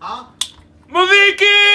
Huh? Maviki!